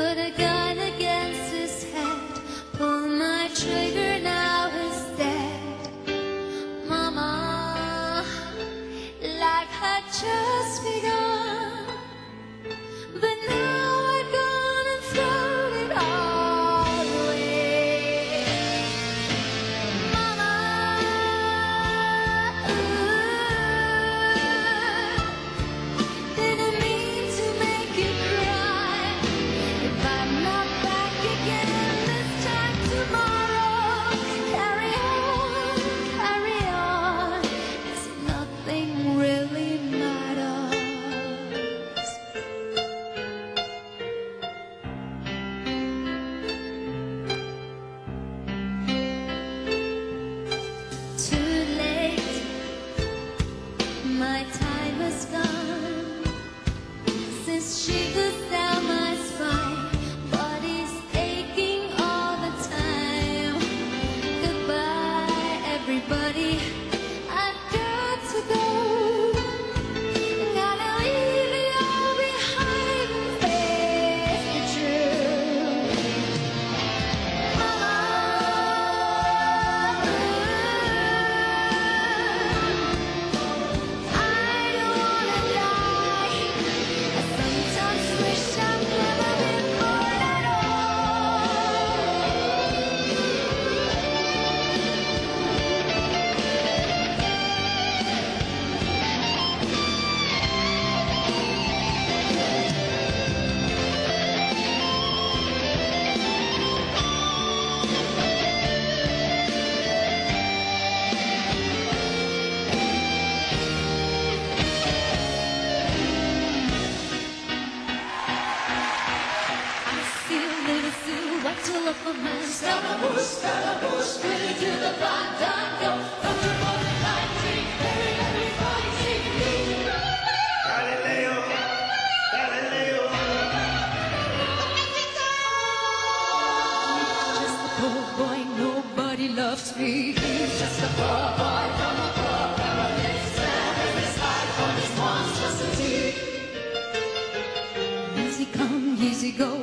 but again. is she the same? boy, nobody loves me. He's just a poor boy from a poor paradise, sparing his life for his monstrosity. Easy come, easy go.